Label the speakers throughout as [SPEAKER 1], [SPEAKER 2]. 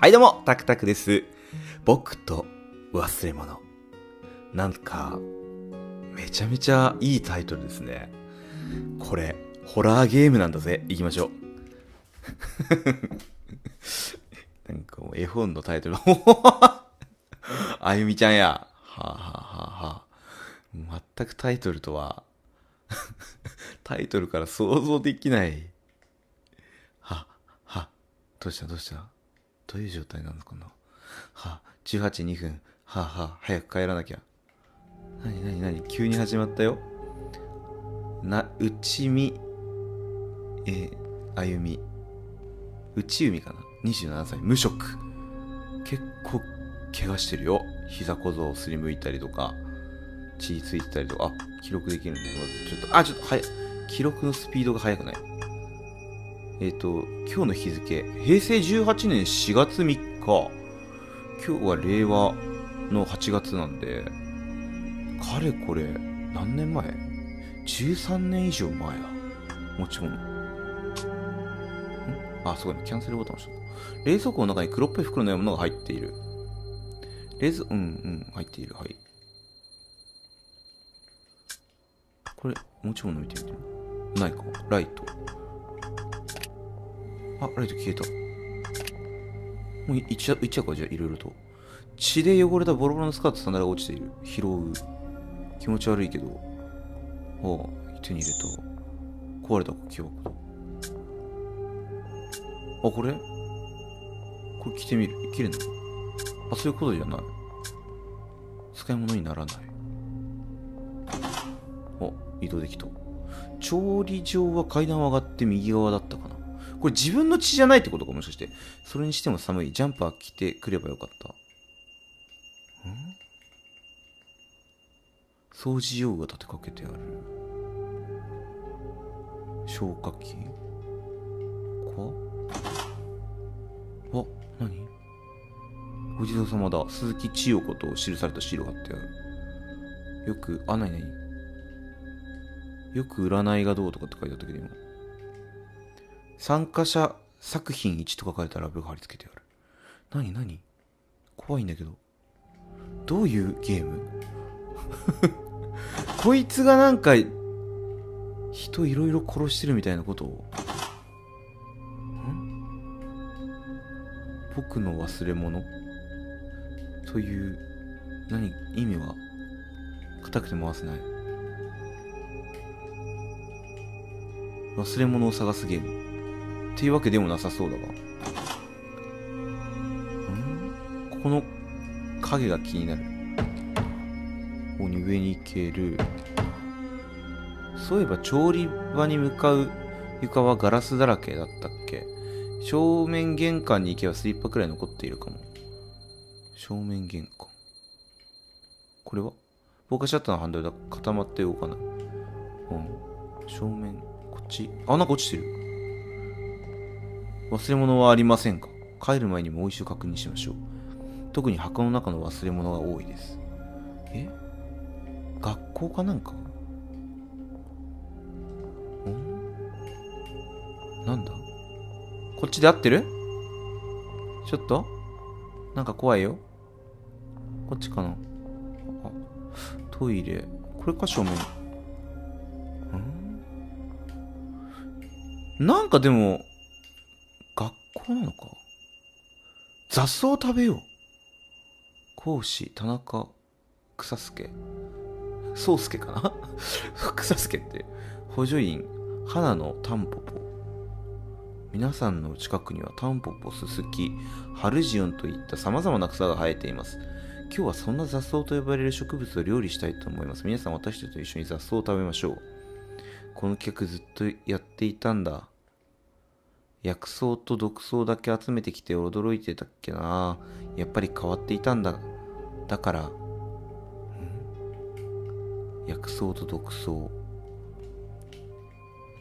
[SPEAKER 1] はいどうも、タクタクです。僕と忘れ物。なんか、めちゃめちゃいいタイトルですね。これ、ホラーゲームなんだぜ。行きましょう。なんかもう絵本のタイトル。あゆみちゃんや。はあ、はあはあはあ、全くタイトルとは、タイトルから想像できない。は、は、どうした？どうした？どういう状態なのかなはあ、18、2分。はあ、はあ、早く帰らなきゃ。なになになに急に始まったよ。な、内海、えー、あゆみ。内海かな ?27 歳。無職。結構、怪我してるよ。膝小僧をすりむいたりとか、血ついてたりとか、あ、記録できるんだ。ちょっと、あ、ちょっと、はい。記録のスピードが速くないえっ、ー、と、今日の日付、平成18年4月3日。今日は令和の8月なんで、かれこれ、何年前 ?13 年以上前だ。もちろん。ん？あ、そうだね。キャンセルボタン押した。冷蔵庫の中に黒っぽい袋のようなものが入っている。冷蔵、うんうん、入っている。はい。これ、もちろん見てみて。ないか。ライト。あ、ライト消えた。もういっちゃ、いっちゃうか、じゃあ、いろいろと。血で汚れたボロボロのスカートサンダルが落ちている。拾う。気持ち悪いけど。ああ、手に入れた。壊れた木箱。あ、これ？これ着てみる。切れんのあ、そういうことじゃない。使い物にならない。あ、移動できた。調理場は階段を上がって右側だったかな。これ自分の血じゃないってことかもしかして。それにしても寒い。ジャンパー着てくればよかった。ん？掃除用具が立てかけてある。消火器？こあ、何？お地蔵様だ。鈴木千代子と記されたシールが貼ってある。よく、あ、なになによく占いがどうとかって書いてあったけど今。参加者作品1と書かれたラベル貼り付けてある。なになに怖いんだけど。どういうゲーム？こいつがなんか、人いろいろ殺してるみたいなことを？ん？僕の忘れ物？という、何、意味は、硬くて回せない。忘れ物を探すゲーム。っていうわけでもなさそうだが。ん？ここの影が気になる。ここに上に行ける。そういえば調理場に向かう床はガラスだらけだったっけ？正面玄関に行けばスリッパくらい残っているかも。正面玄関。これは？防火シャッターのハンドルだ。固まって動かない。うん。正面、こっち？あ、なんか落ちてる。忘れ物はありませんか？帰る前にもう一度確認しましょう。特に箱の中の忘れ物が多いです。え？学校かなんか？ん？なんだ？こっちで合ってる？ちょっと？なんか怖いよ。こっちかな？あ、トイレ。これか正面。ん？なんかでも、学校なのか雑草を食べよう。講師、田中、草助。宗介かな草助って。補助員、花のタンポポ。皆さんの近くにはタンポポ、ススキ、ハルジオンといった様々な草が生えています。今日はそんな雑草と呼ばれる植物を料理したいと思います。皆さん私たちと一緒に雑草を食べましょう。この企画ずっとやっていたんだ。薬草と毒草だけ集めてきて驚いてたっけなやっぱり変わっていたんだ。だから、薬草と毒草を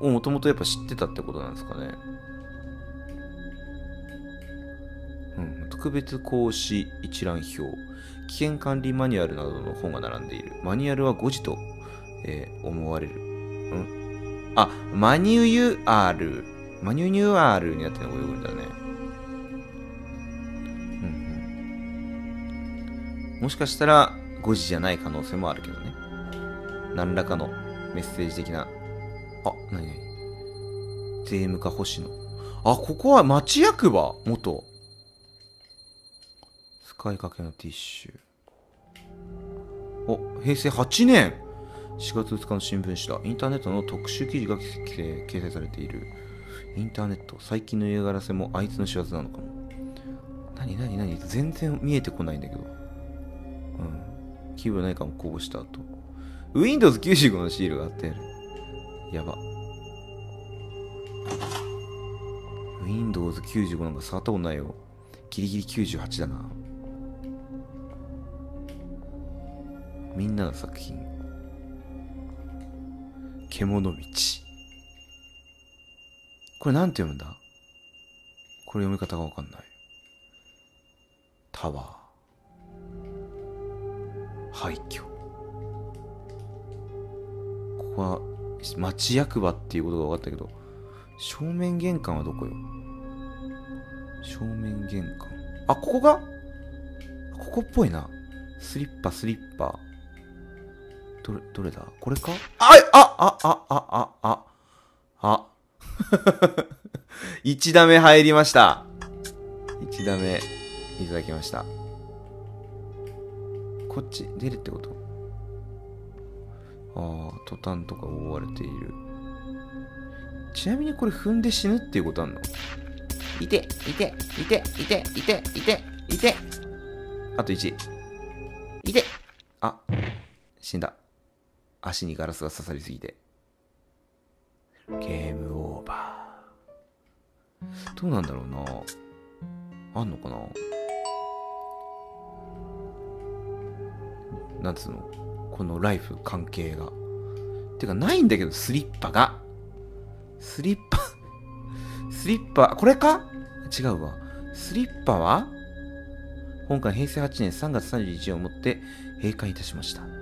[SPEAKER 1] もともとやっぱ知ってたってことなんですかね。うん、特別講師一覧表、危険管理マニュアルなどの本が並んでいる。マニュアルは5時と、えー思われる。うん？あ、マニュアル。マニューニューアルになってるのが読むんだね。もしかしたら5時じゃない可能性もあるけどね。何らかのメッセージ的な。あ、なになに税務課星野。あ、ここは町役場？元。使いかけのティッシュ。お、平成8年4月2日の新聞紙だ。インターネットの特集記事が掲載されている。インターネット、最近の嫌がらせもあいつの仕業なのかも。なになになに全然見えてこないんだけど。うん。気分ないかもこぼした後。Windows 95のシールが貼ってある。やば。Windows 95なんか触ったことないよ。ギリギリ98だな。みんなの作品。獣道。これなんて読むんだ？これ読み方がわかんない。タワー。廃墟。ここは町役場っていうことが分かったけど、正面玄関はどこよ？正面玄関。あ、ここが？ここっぽいな。スリッパ、スリッパ。どれ、どれだ？これか？あ、あ、あ、あ、あ、あ、あ、あ。1打目入りました。1打目いただきました。こっち、出るってこと？ああ、トタンとか覆われている。ちなみにこれ踏んで死ぬっていうことあんの？いて、いて、いて、いて、いて、いて、いて。あと1。いて。あ、死んだ。足にガラスが刺さりすぎて。ゲームオーバー。どうなんだろうな。あんのかななんつうのこのライフ関係が。てか、ないんだけど、スリッパが。スリッパスリッパ、これか？違うわ。スリッパは？今回平成8年3月31日をもって閉館いたしました。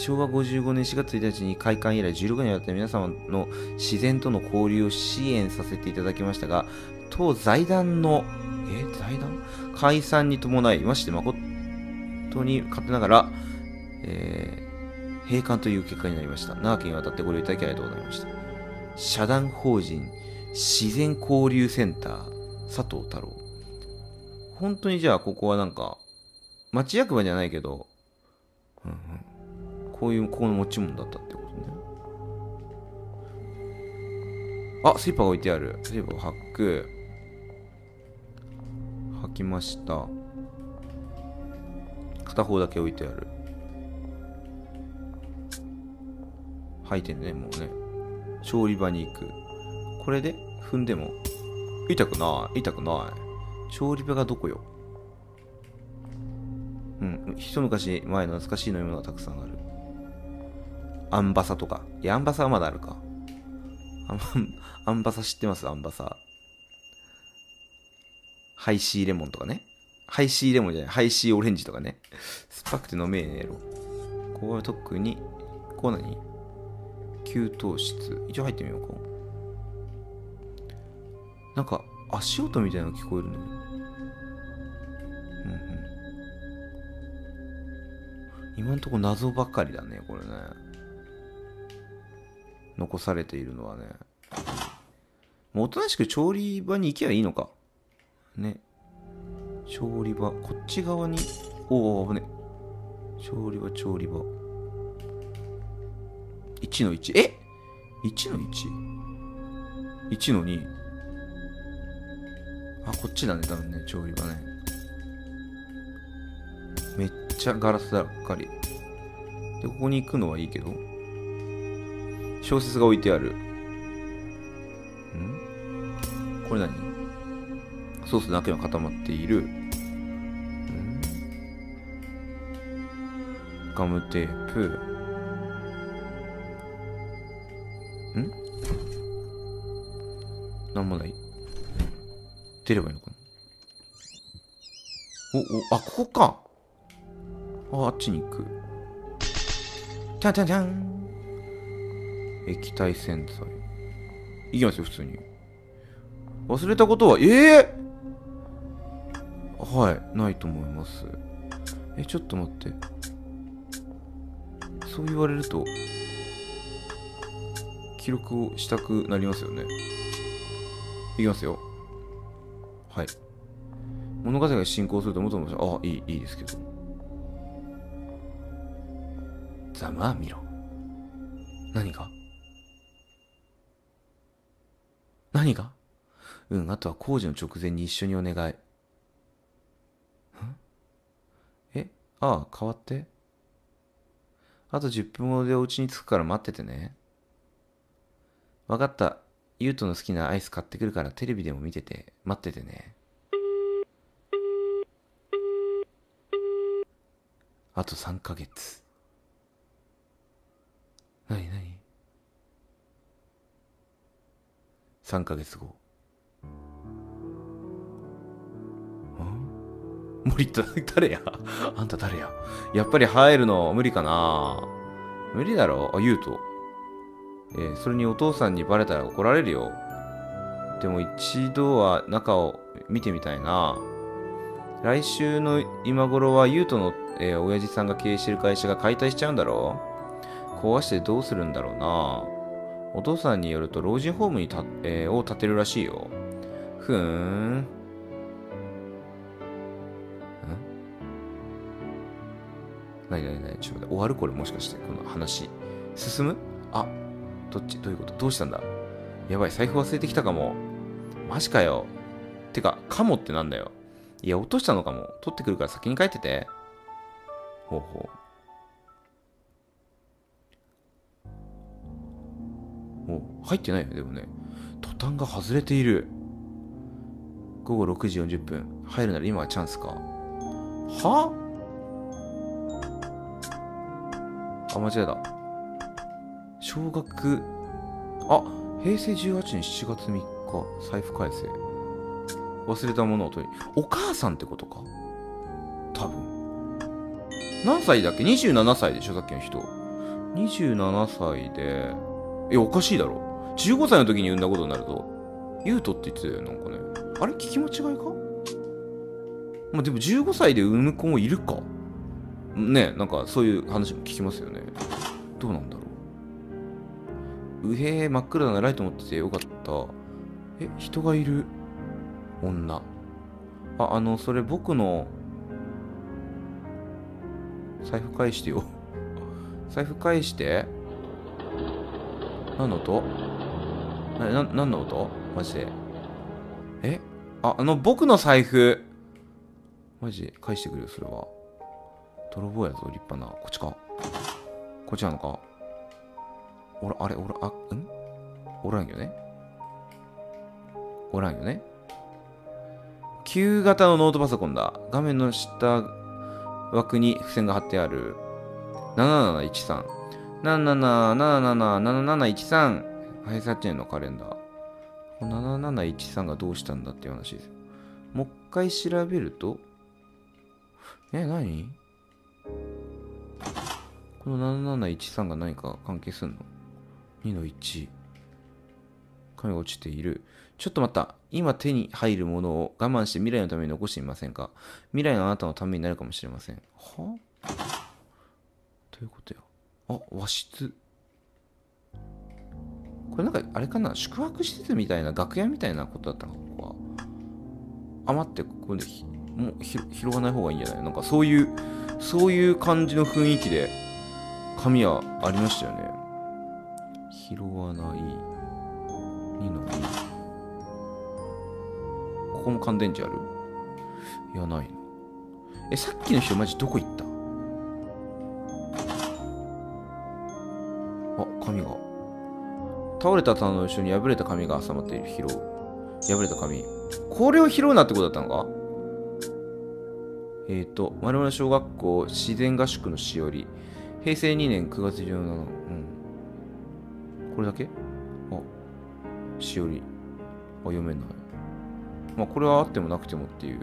[SPEAKER 1] 昭和55年4月1日に開館以来16年にわたって皆様の自然との交流を支援させていただきましたが、当財団の、え財団？解散に伴いまして誠に勝手ながら、えー、閉館という結果になりました。長きにわたってご利用いただきありがとうございました。社団法人自然交流センター佐藤太郎。本当にじゃあここはなんか、町役場じゃないけど、うんうん、こういう、ここの持ち物だったってことね。あ、スリッパが置いてある。スリッパを履く。履きました。片方だけ置いてある。履いてね、もうね。調理場に行く。これで踏んでも痛くない痛くない調理場がどこようん。一昔前の懐かしい飲み物がたくさんある。アンバサとか。いや、アンバサはまだあるか。アンバサ知ってます？アンバサ。ハイシーレモンとかね。ハイシーレモンじゃない。ハイシーオレンジとかね。酸っぱくて飲めえねえろ。ここは特に、こう何？給湯室。一応入ってみようか。なんか、足音みたいなの聞こえるね。うんうん。今んとこ謎ばかりだね、これね。残されているのはね。もうおとなしく調理場に行けばいいのか。ね。調理場、こっち側に、おお、危ね。調理場、調理場。1の1。え ?1 の 1?1 の2。あ、こっちだね、多分ね、調理場ね。めっちゃガラスばっかり。で、ここに行くのはいいけど。小説が置いてある。ん？これ何？ソースだけが固まっている。ガムテープ。ん？なんもない。出ればいいのかな？お、お、あ、ここか。あ、あっちに行く。じゃんじゃんじゃん。液体洗剤。いきますよ、普通に。忘れたことは、ええー、はい、ないと思います。え、ちょっと待って。そう言われると、記録をしたくなりますよね。いきますよ。はい。物語が進行すると元々、あ、いい、いいですけど。ざまあ見ろ。何が何が？うん、あとは工事の直前に一緒にお願い。ん？え？ああ、変わって？あと10分後でお家に着くから待っててね。わかった。ゆうとの好きなアイス買ってくるからテレビでも見てて、待っててね。あと3ヶ月。なになに ?3 ヶ月後。森田、誰や？あんた誰や？やっぱり入るの無理かな？無理だろ？あ、言うと。えーそれにお父さんにバレたら怒られるよ。でも一度は中を見てみたいな。来週の今頃はユウトの、えー親父さんが経営してる会社が解体しちゃうんだろ壊してどうするんだろうな？お父さんによると老人ホームにた、えーを建てるらしいよ。ふーん。なになになにちょっと待って。終わるこれもしかしてこの話進む？あどっち？どういうこと？どうしたんだ？やばい財布忘れてきたかも。マジかよ。てかかもってなんだよ。いや落としたのかも。取ってくるから先に帰ってて。ほうほう。入ってないよねでもねトタンが外れている午後6時40分入るなら今がチャンスかは？あ、間違えた。小学、あ、平成18年7月3日、財布返せ。忘れたものを取り、お母さんってことか？多分。何歳だっけ ?27 歳でしょさっきの人。27歳で、え、おかしいだろ。15歳の時に産んだことになると、ユウトって言ってたよ、なんかね。あれ？聞き間違いか？まあ、でも15歳で産む子もいるか？ねなんかそういう話も聞きますよね。どうなんだろう。うへえ真っ暗だなライト持っててよかった。え人がいる？女。ああのそれ僕の財布返してよ。財布返して。何の音？な何の音？マジで？え？ああの僕の財布。マジ？返してくれよそれは。泥棒やぞ、立派な。こっちか？こっちなのか？おら、あれ、おら、あ、ん？おらんよね？おらんよね？旧型のノートパソコンだ。画面の下枠に付箋が貼ってある。7713。77777713。はい、サチェンのカレンダー。7713がどうしたんだっていう話です。もう一回調べると、え、何この7713が何か関係すんの ?2 の1。紙が落ちている。ちょっと待った。今手に入るものを我慢して未来のために残してみませんか未来のあなたのためになるかもしれません。はどういうことやあ、和室。これなんか、あれかな？宿泊施設みたいな、楽屋みたいなことだったのここは。余ってここでもうひ広がない方がいいんじゃない？なんかそういう、そういう感じの雰囲気で、紙はありましたよね。拾わない。2の2。ここも乾電池ある？いや、ないの。え、さっきの人マジどこ行った？紙が。倒れた棚の後ろに破れた紙が挟まっている。拾う。破れた紙。これを拾うなってことだったのか？えっ、ー、と、丸々小学校自然合宿のしおり。平成2年9月17日。うん。これだけ？あ、しおり。あ、読めない。まあ、これはあってもなくてもっていう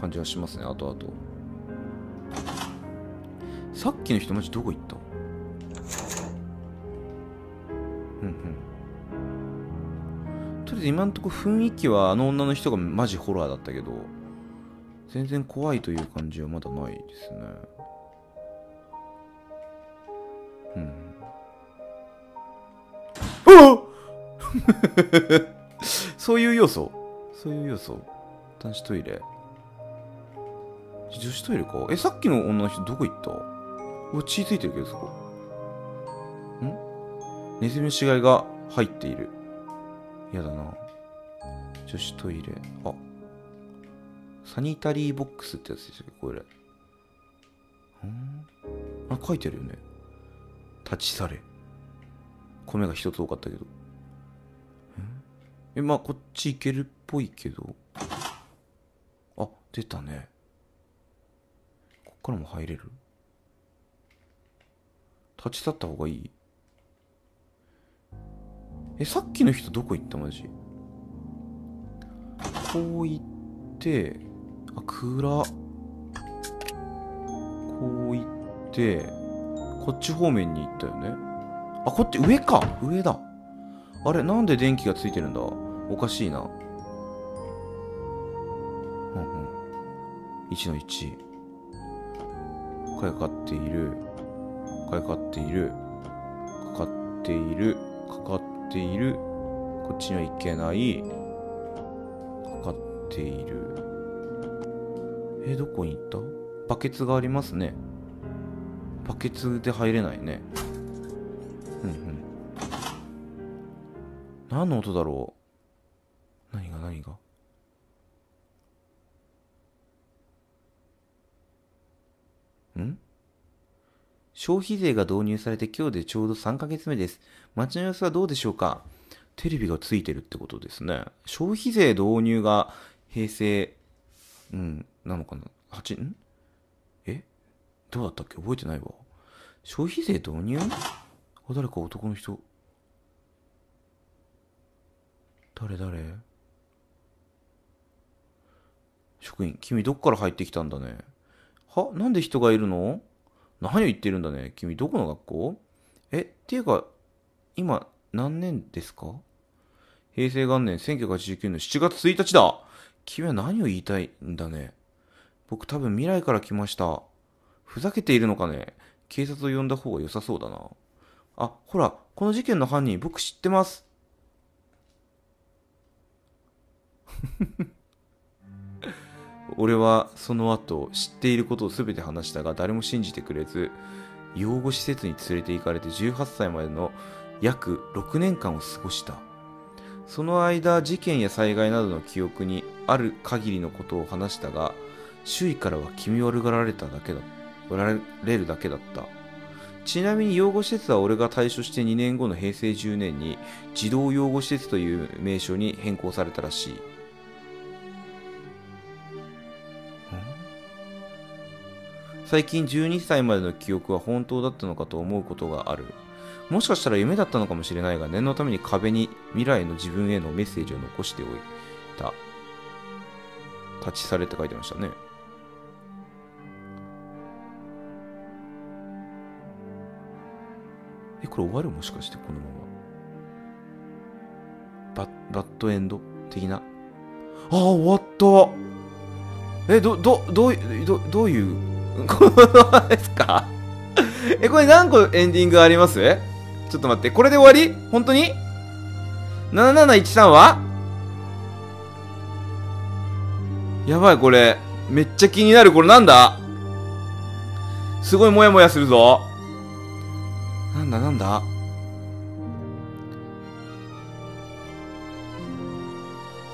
[SPEAKER 1] 感じはしますね、あとあと。さっきの人マジどこ行った？とりあえず今んとこ雰囲気はあの女の人がマジホラーだったけど、全然怖いという感じはまだないですね。うん。うわ そういう要素？そういう要素？男子トイレ？女子トイレか？えさっきの女の人どこ行った？うわ血ついてるけどそこ。ん？ネズミの死骸が入っている。やだな。女子トイレ。あ。サニタリーボックスってやつですよこれ。うん？あ書いてあるよね。立ち去れ。米が一つ多かったけど。えまあこっち行けるっぽいけど。あ出たね。こっからも入れる？立ち去った方がいい？えさっきの人どこ行ったマジ？こう行ってあ蔵。こう行ってこっち方面に行ったよね。あこっち上か。上だ。あれなんで電気がついてるんだ？おかしいな。うんうん。1の1かかっている。かかっている。かかっている。かかっている。こっちには行けない。かかっている。えどこに行った？バケツがありますね。バケツで入れないね。うんうん。何の音だろう？何が何がん消費税が導入されて今日でちょうど3ヶ月目です。街の様子はどうでしょうか？テレビがついてるってことですね。消費税導入が平成、うん、なのかな ?8、ん？え？どうだったっけ？覚えてないわ。消費税導入？あ、誰か男の人。誰誰？職員、君どっから入ってきたんだね。は？なんで人がいるの？何を言ってるんだね君どこの学校？え、っていうか、今何年ですか？平成元年1989年7月1日だ君は何を言いたいんだね？僕多分未来から来ました。ふざけているのかね？警察を呼んだ方が良さそうだな。あ、ほら、この事件の犯人僕知ってます。俺はその後知っていることを全て話したが誰も信じてくれず養護施設に連れて行かれて18歳までの約6年間を過ごした。その間事件や災害などの記憶にある限りのことを話したが周囲からは気味悪がられただけだおられるだけだった。ちなみに養護施設は俺が退所して2年後の平成10年に児童養護施設という名称に変更されたらしい。最近12歳までの記憶は本当だったのかと思うことがある。もしかしたら夢だったのかもしれないが、念のために壁に未来の自分へのメッセージを残しておいた。立ち去れって書いてましたね。え、これ終わるもしかしてこのまま？バッ、バッドエンド的な？ああ、終わったえ、ど、ど、どう、ど、どういうこのままですか？え、これ何個エンディングあります？ちょっと待って。これで終わり？本当に ?7713 は？やばい、これ。めっちゃ気になる。これなんだ？すごいモヤモヤするぞ。なんだなんだ？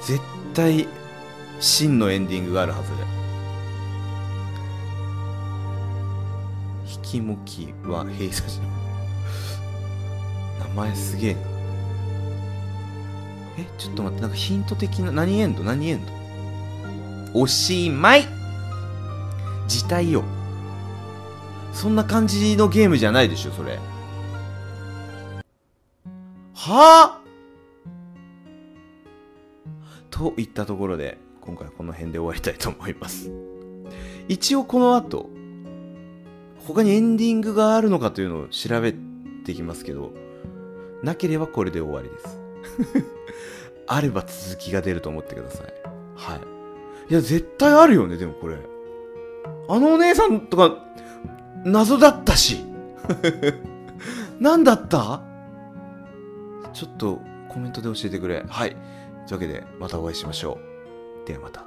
[SPEAKER 1] 絶対、真のエンディングがあるはず。キモキは閉鎖し名前すげえな。えちょっと待ってなんかヒント的な何エンド？何エンド？おしまい。自体よ。そんな感じのゲームじゃないでしょそれ。はあ？といったところで今回はこの辺で終わりたいと思います。一応この後他にエンディングがあるのかというのを調べてきますけど、なければこれで終わりです。あれば続きが出ると思ってください。はい。いや、絶対あるよね、でもこれ。あのお姉さんとか、謎だったし。何だった？ちょっとコメントで教えてくれ。はい。というわけで、またお会いしましょう。ではまた。